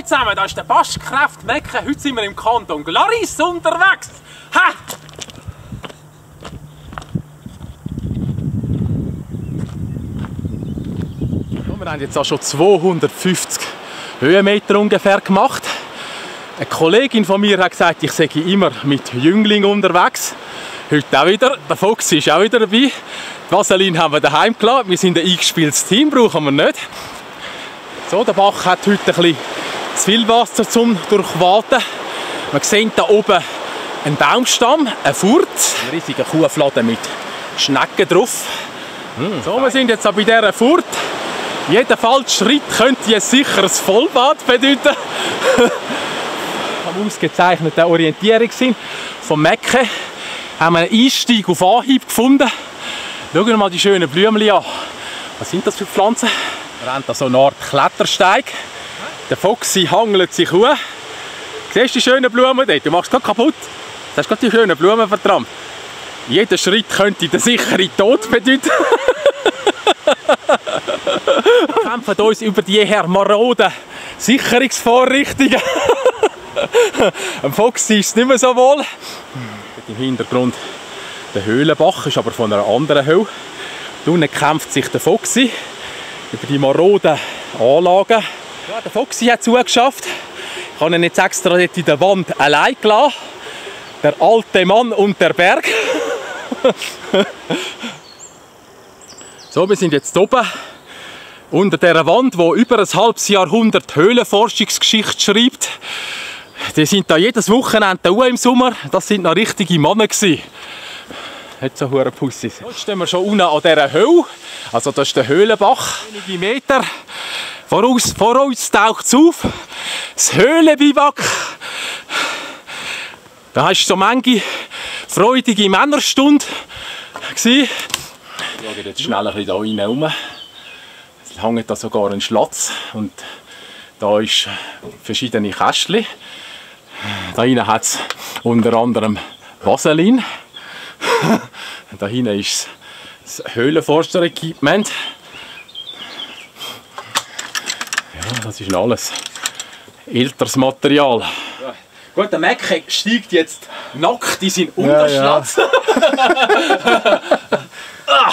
Hallo zusammen, da ist der Baschkräft Mecke. Heute sind wir im Kanton Glaris unterwegs. Ha! Wir haben jetzt auch schon 250 Höhenmeter ungefähr gemacht. Eine Kollegin von mir hat gesagt, ich sei immer mit Jüngling unterwegs. Heute auch wieder. Der Fox ist auch wieder dabei. Die Vaseline haben wir daheim gelassen. Wir sind ein eingespieltes Team, brauchen wir nicht. So, der Bach hat heute ein bisschen zu viel Wasser zum Durchwaten. Man sieht da oben einen Baumstamm, einen Furt, einen riesigen Kuhfladen mit Schnecken drauf. So, wir sind jetzt auch bei dieser Furt. Jeder falsche Schritt könnte ein sicheres Vollbad bedeuten. Am ausgezeichneten Orientierungssinn vom Mecke haben wir einen Einstieg auf Anhieb gefunden. Schauen wir mal die schönen Blümchen an. Was sind das für Pflanzen? Wir haben da so eine Art Klettersteig. Der Foxy hangelt sich hoch. Siehst du die schönen Blumen dort? Du machst es kaputt. Du hast gerade die schönen Blumen vertrammt. Jeder Schritt könnte den sicheren Tod bedeuten. Wir kämpfen uns über die her maroden Sicherungsvorrichtungen. Am Foxy ist es nicht mehr so wohl. Im Hintergrund der Höhlenbach ist aber von einer anderen Höhle. Da kämpft sich der Foxy über die maroden Anlagen. Ja, der Foxy hat zugeschafft. Ich habe ihn jetzt extra dort in der Wand allein gelassen. Der alte Mann und der Berg. so, wir sind jetzt oben unter der Wand, wo über ein halbes Jahrhundert Höhlenforschungsgeschichte schreibt. Die sind da jedes Wochenende im Sommer. Das sind noch richtige Männer gewesen. Nicht so hure Pussis. Jetzt stehen wir schon unten an dieser Höhle. Also das ist der Höhlenbach. Einige Meter. Vor uns taucht es auf. Das Höhlenbiwak. Da hast du so manche freudige Männerstunde gewesen. Ich schaue jetzt schnell da rein. Es hängt da sogar ein Schlatz und da ist verschiedene Kästchen. Da hinten hat es unter anderem Vaseline. da hinten ist das Höhlenforster-Equipment. Ja, das ist alles älteres Material. Gut, der Mac steigt jetzt nackt in seinen Unterschlatz. Ja, ja.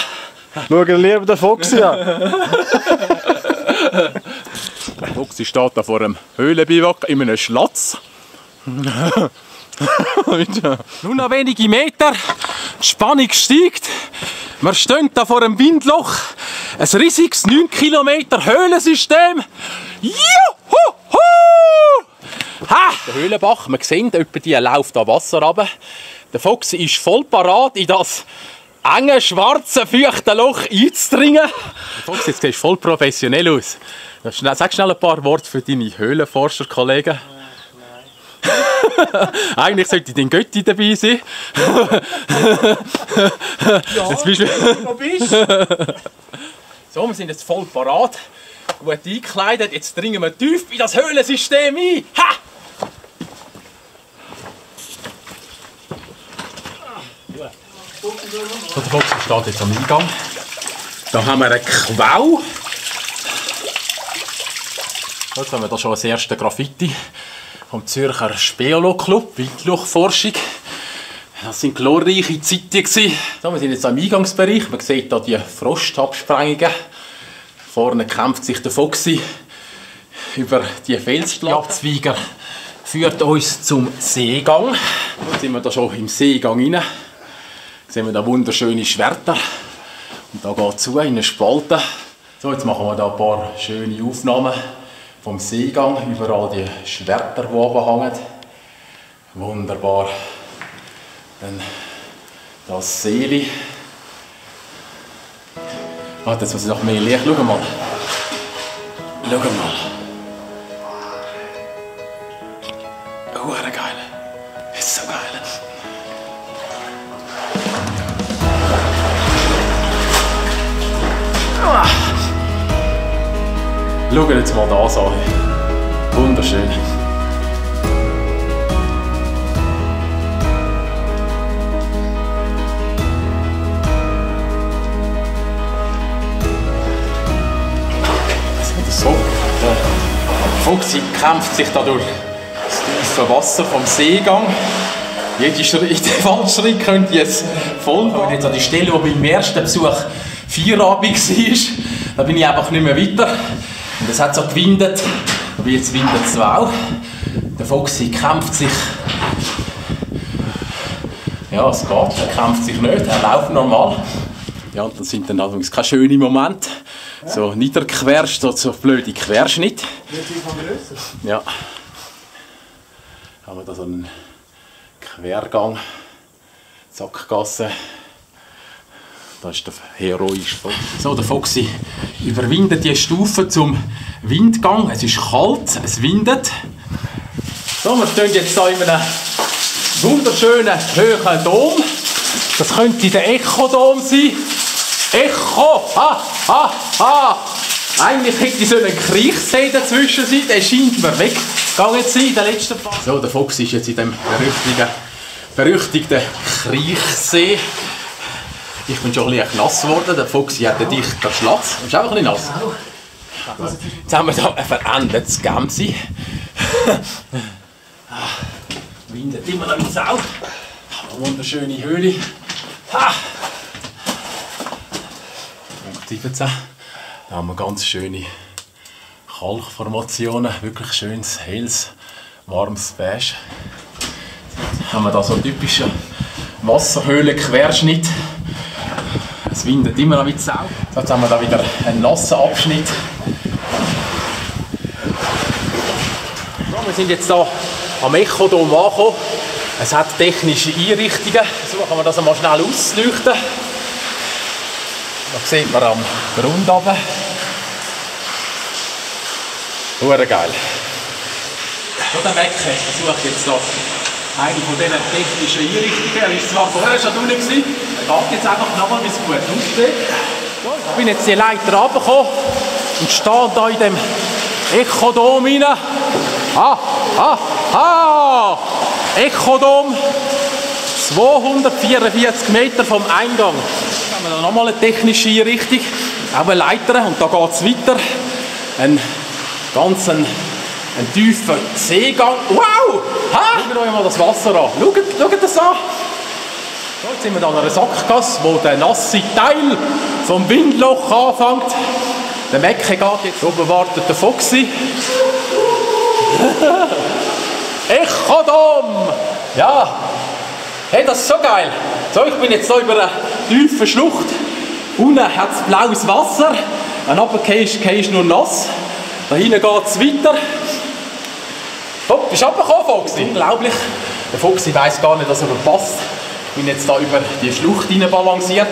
Schau lieber den Foxy an. Der Foxy steht da vor einem Höhlenbiwak in einem Schlatz. Nur noch wenige Meter, die Spannung steigt. Wir stehen da vor einem Windloch. Ein riesiges 9 Kilometer Höhlensystem. Juhu! Ha! Der Höhlenbach, man sieht, etwa die läuft da Wasser runter. Der Fox ist voll parat in das enge, schwarze, feuchte Loch einzudringen. Der Fox, jetzt siehst du voll professionell aus. Sag schnell ein paar Worte für deine Höhlenforscher-Kollegen. Eigentlich sollte dein Götti dabei sein. Ja, Jetzt bist du- wo bist du? So, wir sind jetzt voll parat, gut eingekleidet. Jetzt dringen wir tief in das Höhlensystem ein. Ha! So, der Fox steht jetzt am Eingang. Da haben wir einen Quell. Jetzt haben wir da schon das erste Graffiti vom Zürcher Speolo-Club, Wildluchforschung. Das sind glorreiche Zeiten. gewesen. So, wir sind jetzt am Eingangsbereich. Man sieht hier die Frostabsprengungen. Vorne kämpft sich der Foxy über die Felsschlacht. Abzweiger führt uns zum Seegang. Jetzt sind wir da schon im Seegang rein. Sehen wir da wunderschöne Schwerter. Und da geht es zu in eine Spalte. So, jetzt machen wir da ein paar schöne Aufnahmen vom Seegang. Überall die Schwerter, die oben hängen. Wunderbar. Dann das Seeli. Warte, jetzt muss ich noch mehr Licht. Schau mal. Schau mal. Hure geil. Ist so geil. Schau jetzt mal das an. Wunderschön. Fuchsi kämpft sich da durch das tiefe Wasser vom Seegang. Jeder Schritt, Fallschritt könnte jetzt voll gehen. Jetzt an die Stelle, wo beim ersten Besuch Feierabend war, da bin ich einfach nicht mehr weiter. Und es hat so gewindet, aber jetzt windet es auch. Der Foxy kämpft sich. Ja, es geht, er kämpft sich nicht, er läuft normal. Ja, das sind dann allerdings keine schönen Momente. So niederquerscht, so, so blöde Querschnitt. Ja. Haben wir da so einen Quergang, Sackgasse. Da ist der heroische Foxy. So, der Foxy überwindet die Stufe zum Windgang. Es ist kalt, es windet. So, wir stehen jetzt hier in einem wunderschönen, hohen Dom. Das könnte der Echo-Dom sein. Echo! Ha, ha, ha! Eigentlich hätte so ein Kriechsee dazwischen sein. Der scheint mir weggegangen zu sein in den letzten paar So, der Fox ist jetzt in dem berüchtigten, berüchtigten Kriechsee. Ich bin schon ein bisschen nass geworden. Der Foxy hat einen dichten Schlatz. Du bist auch ein bisschen nass. Jetzt haben wir hier ein verendetes Gemsi. Windet immer noch mit Sau. Eine wunderschöne Höhle. Ha! Punkt 17. Da haben wir ganz schöne Kalkformationen. Wirklich schönes, helles, warmes Beige. Jetzt haben wir da so einen typischen Wasserhöhlenquerschnitt. Es windet immer noch mit Sau. Jetzt haben wir da wieder einen nassen Abschnitt. So, wir sind jetzt hier am Echodom angekommen. Es hat technische Einrichtungen. Versuchen wir das einmal schnell auszuleuchten. Da sieht man am Grund runter. Hure geil. So, der Mecke versucht jetzt hier eine von diesen technischen Einrichtungen. Er war zwar vorher schon gewesen, er wartet jetzt einfach nochmal, bis es gut aussieht. Ich bin jetzt die Leiter runtergekommen und stehe hier in dem Echodom rein. Ah, ah, ah! Echodom, 244 Meter vom Eingang. Haben wir da nochmal eine technische Einrichtung, auch eine Leiter und da geht es weiter. Ein ganz ein, ein tiefer Seegang. Wow! Ha? Schaut euch mal das Wasser an. Schaut, schaut das an. So, jetzt sind wir an einer Sackgasse, wo der nasse Teil vom Windloch anfängt. Der Mecke geht jetzt. Oben wartet der Foxy. Echodom! Ja, hey, das ist so geil. So, ich bin jetzt hier über eine tiefe Schlucht. Unten hat es blaues Wasser. Runtergehst, gehst du nur nass. Da hinten geht es weiter. Hopp, du runtergekommen, Foxy? Unglaublich. Der Foxy weiss gar nicht, dass er verpasst. Ich bin jetzt hier über die Schlucht hinein balanciert.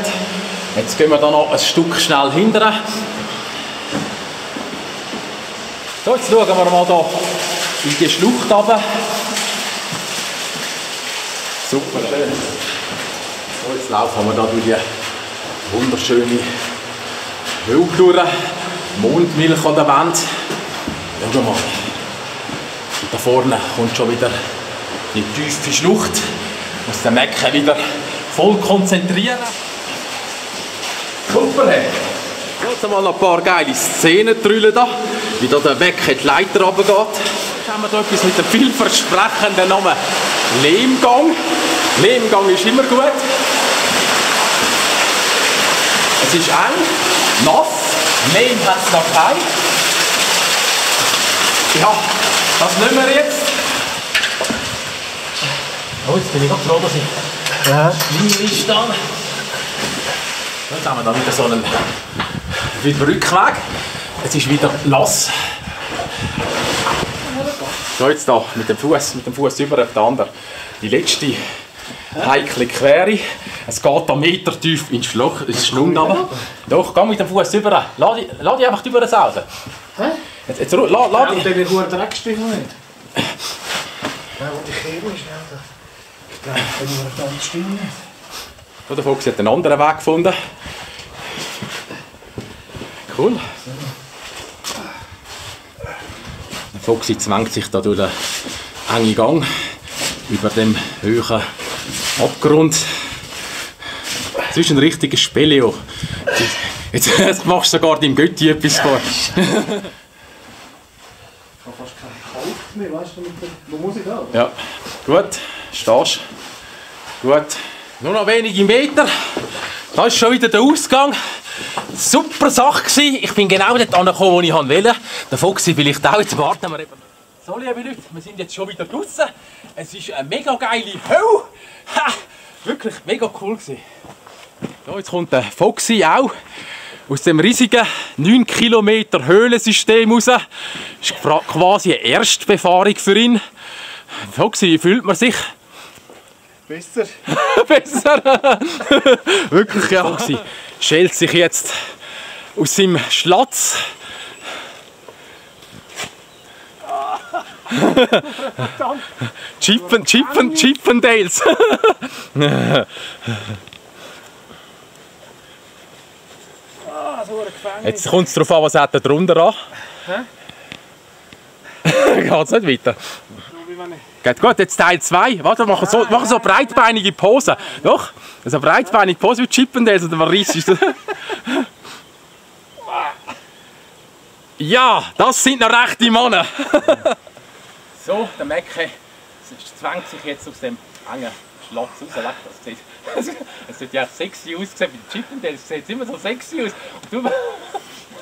Jetzt gehen wir da noch ein Stück schnell hinterher. So, jetzt schauen wir mal hier in die Schlucht runter. Super schön. Jetzt laufen wir da die wunderschöne durch. Mondmilch an der Wand. Schau mal. Da vorne kommt schon wieder die tiefe Schlucht. Muss den Mecken wieder voll konzentrieren. Super. Jetzt mal ein paar geile Szenen drüllen da, wie da der Weg die Leiter runtergeht. Jetzt haben wir hier etwas mit dem vielversprechenden Namen Lehmgang. Lehmgang ist immer gut. Es ist eng, nass, Lehm hat es noch kein. Ja, das nehmen wir jetzt. Oh, jetzt bin ich auch froh, dass ich Ja. Linie stehe. Jetzt haben wir da wieder so einen wieder Rückweg. Es ist wieder nass. So, jetzt da mit dem Fuß, mit dem Fuß über auf den anderen. Die letzte heikle Quere. Es geht da Meter tief ins Schluch, ins Schlund runter. Doch, geh mit dem Fuß über. Lass dich, lass dich einfach drüber raus. Hä? Jetzt, jetzt, lass, lass Ja, dich. und den guten Dreckstiefel nicht. Ja, wo die Kehle ist, ja. da- Ich glaube, das stimmt nicht. So, der Fuchs hat einen anderen Weg gefunden. Cool. Der Fuchs zwängt sich da durch den engen Gang über dem hohen Abgrund. Das ist ein richtiger Speleo. Jetzt, jetzt machst du sogar deinem Götti etwas vor. Ich habe fast keinen Kalk mehr, weißt du, mit der, wo muss ich da? Ja, gut, stehst. Gut, nur noch wenige Meter. Da ist schon wieder der Ausgang. Super Sache gewesen. Ich bin genau dort angekommen, wo ich wollte. Der Foxy vielleicht auch. Jetzt warten wir eben. So, liebe Leute, wir sind jetzt schon wieder draußen. Es ist eine mega geile Hölle. Ha, wirklich mega cool gewesen. So, jetzt kommt der Foxy auch aus dem riesigen 9 Kilometer Höhlensystem raus. Das ist quasi eine Erstbefahrung für ihn. Foxy, wie fühlt man sich? Besser. Besser. Wirklich, ja. Foxy schält sich jetzt aus seinem Schlatz. Chippen, Chippen, Chippendales. Jetzt kommt es darauf an, was hat er drunter an. Geht's nicht weiter? Geht gut, jetzt Teil 2. Warte, machen so, machen so breitbeinige Pose. Doch, so breitbeinige Pose wie Chippendales oder was reißt du? Ja, das sind noch rechte Männer. So, der Mecke zwängt sich jetzt aus dem engen Schlatz raus. Leck, Das sieht, das sieht ja sexy aus. Bei den Chippendales sieht es immer so sexy aus. Und du,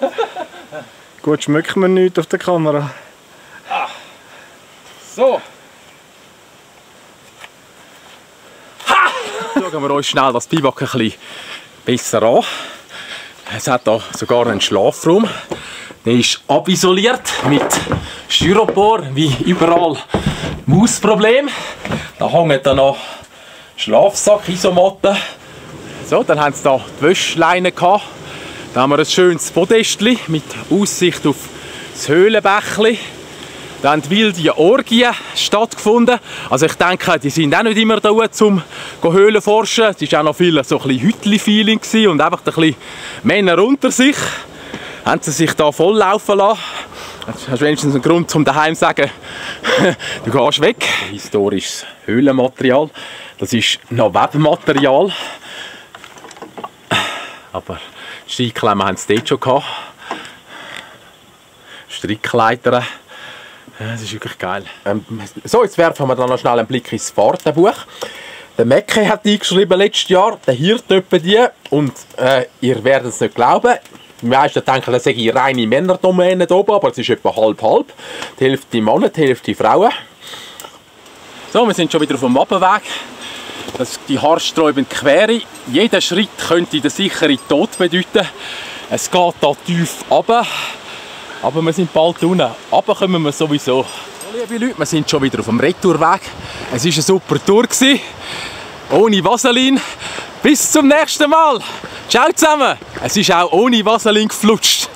Gut, schmeckt man nichts auf der Kamera. So. Schauen wir uns schnell das Biwak ein bisschen besser an. Es hat hier sogar einen Schlafraum. Der ist abisoliert mit Styropor, wie überall Mausproblem. Da hängen dann noch Schlafsack, Isomatten. So, dann haben sie da die Wäschleine gehabt. Da haben wir ein schönes Podestli mit Aussicht auf das Höhlenbächli. Da haben wilde Orgien stattgefunden. Also ich denke, die sind auch nicht immer da, um Höhlen zu forschen. Es war auch noch viel so ein Hütli-Feeling und einfach ein bisschen Männer unter sich. Haben sie sich da volllaufen lassen. Jetzt hast du wenigstens einen Grund, um daheim zu sagen, du gehst weg. Historisches Höhlenmaterial. Das ist noch Webmaterial. Aber Steigklemmen haben sie dort schon gehabt. Strickleiter. Ja, das ist wirklich geil. Ähm, so, jetzt werfen wir dann noch schnell einen Blick ins Fahrtenbuch. Der Mecke hat eingeschrieben letztes Jahr, der Hirt etwa die. Und äh, ihr werdet es nicht glauben. Die meisten denken, das sei reine Männerdomäne da oben, aber es ist etwa halb-halb. Die Hälfte Männer, die Hälfte Frauen. So, wir sind schon wieder auf dem Abendweg. Das die haarsträubende Quere. Jeder Schritt könnte den sicheren Tod bedeuten. Es geht da tief runter. Aber wir sind bald unten. Aber kommen wir sowieso. So, liebe Leute, wir sind schon wieder auf dem Retourweg. Es war eine super Tour. Ohne Vaseline. Bis zum nächsten Mal. Ciao zusammen. Es ist auch ohne Vaseline geflutscht.